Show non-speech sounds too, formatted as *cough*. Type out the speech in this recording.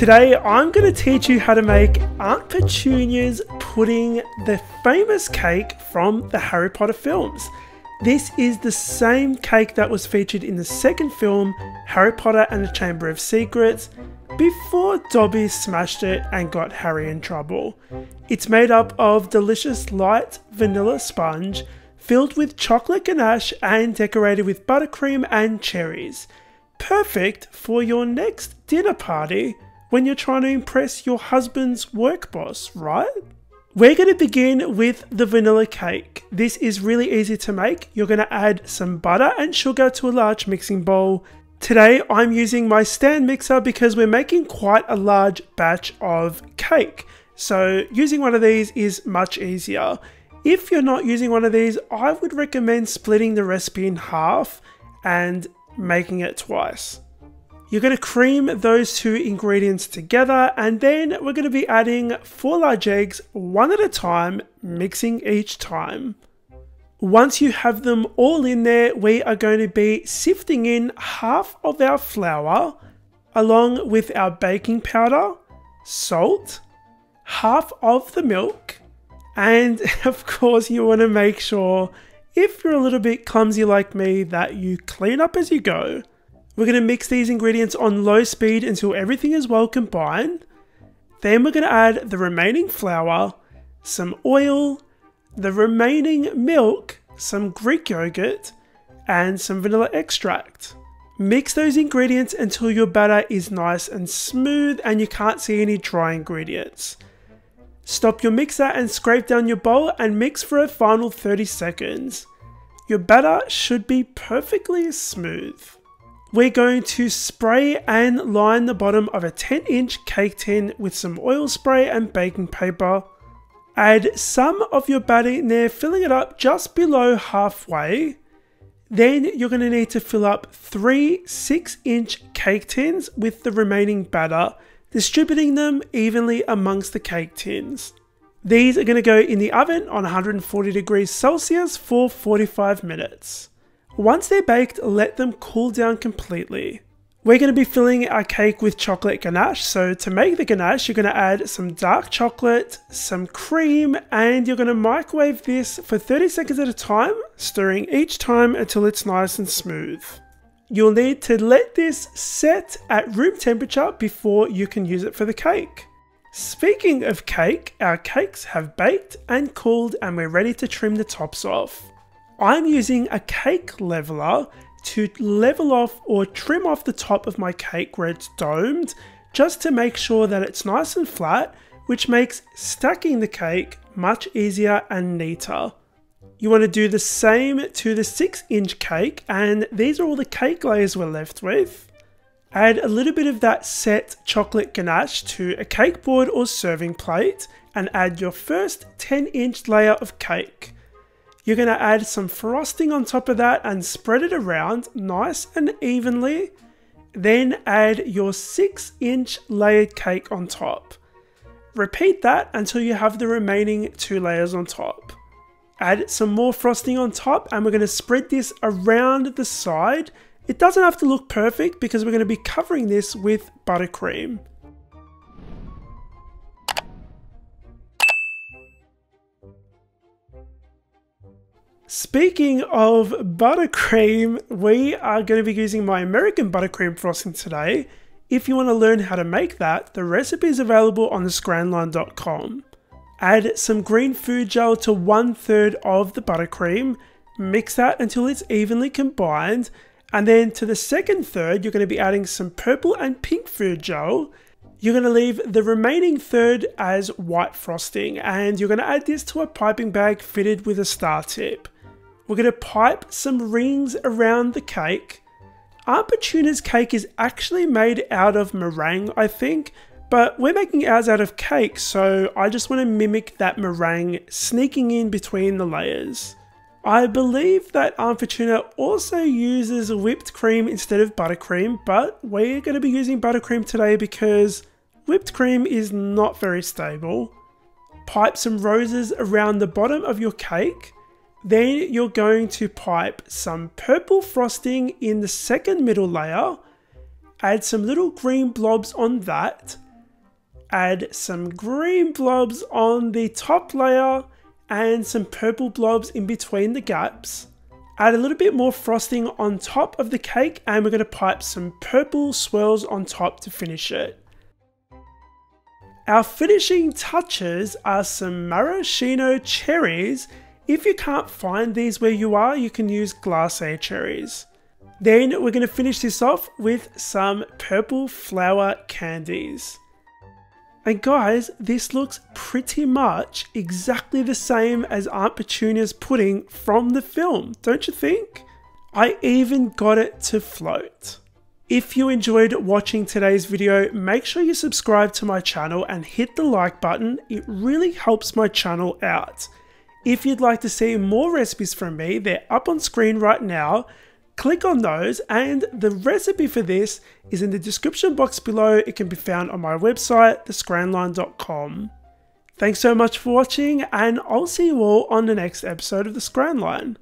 Today I'm going to teach you how to make Aunt Petunia's pudding, the famous cake from the Harry Potter films. This is the same cake that was featured in the second film, Harry Potter and the Chamber of Secrets, before Dobby smashed it and got Harry in trouble. It's made up of delicious light vanilla sponge filled with chocolate ganache and decorated with buttercream and cherries. Perfect for your next dinner party when you're trying to impress your husband's work boss, right? We're going to begin with the vanilla cake. This is really easy to make. You're going to add some butter and sugar to a large mixing bowl. Today I'm using my stand mixer because we're making quite a large batch of cake. So using one of these is much easier. If you're not using one of these, I would recommend splitting the recipe in half and making it twice. You're going to cream those two ingredients together and then we're going to be adding four large eggs one at a time, mixing each time. Once you have them all in there, we are going to be sifting in half of our flour along with our baking powder, salt, half of the milk, and *laughs* of course you want to make sure if you're a little bit clumsy like me that you clean up as you go. We're going to mix these ingredients on low speed until everything is well combined. Then we're going to add the remaining flour, some oil, the remaining milk, some Greek yogurt, and some vanilla extract. Mix those ingredients until your batter is nice and smooth and you can't see any dry ingredients. Stop your mixer and scrape down your bowl and mix for a final 30 seconds. Your batter should be perfectly smooth we're going to spray and line the bottom of a 10 inch cake tin with some oil spray and baking paper. Add some of your batter in there, filling it up just below halfway. Then you're going to need to fill up three 6 inch cake tins with the remaining batter, distributing them evenly amongst the cake tins. These are going to go in the oven on 140 degrees Celsius for 45 minutes. Once they're baked, let them cool down completely. We're going to be filling our cake with chocolate ganache. So to make the ganache, you're going to add some dark chocolate, some cream, and you're going to microwave this for 30 seconds at a time, stirring each time until it's nice and smooth. You'll need to let this set at room temperature before you can use it for the cake. Speaking of cake, our cakes have baked and cooled and we're ready to trim the tops off. I'm using a cake leveler to level off or trim off the top of my cake where it's domed just to make sure that it's nice and flat which makes stacking the cake much easier and neater. You want to do the same to the 6 inch cake and these are all the cake layers we're left with. Add a little bit of that set chocolate ganache to a cake board or serving plate and add your first 10 inch layer of cake. You're going to add some frosting on top of that and spread it around nice and evenly. Then add your 6 inch layered cake on top. Repeat that until you have the remaining two layers on top. Add some more frosting on top and we're going to spread this around the side. It doesn't have to look perfect because we're going to be covering this with buttercream. Speaking of buttercream, we are going to be using my American buttercream frosting today. If you want to learn how to make that, the recipe is available on thescranline.com. Add some green food gel to one third of the buttercream, mix that until it's evenly combined, and then to the second third, you're going to be adding some purple and pink food gel. You're going to leave the remaining third as white frosting, and you're going to add this to a piping bag fitted with a star tip. We're going to pipe some rings around the cake. Aunt Petunia's cake is actually made out of meringue, I think, but we're making ours out of cake, so I just want to mimic that meringue sneaking in between the layers. I believe that Aunt Petunia also uses whipped cream instead of buttercream, but we're going to be using buttercream today because whipped cream is not very stable. Pipe some roses around the bottom of your cake then you're going to pipe some purple frosting in the second middle layer, add some little green blobs on that, add some green blobs on the top layer and some purple blobs in between the gaps. Add a little bit more frosting on top of the cake and we're going to pipe some purple swirls on top to finish it. Our finishing touches are some maraschino cherries. If you can't find these where you are, you can use glacé cherries. Then we're going to finish this off with some purple flower candies. And guys, this looks pretty much exactly the same as Aunt Petunia's pudding from the film, don't you think? I even got it to float. If you enjoyed watching today's video, make sure you subscribe to my channel and hit the like button, it really helps my channel out. If you'd like to see more recipes from me, they're up on screen right now, Click on those and the recipe for this is in the description box below. It can be found on my website, thescranline.com. Thanks so much for watching and I'll see you all on the next episode of The Scranline.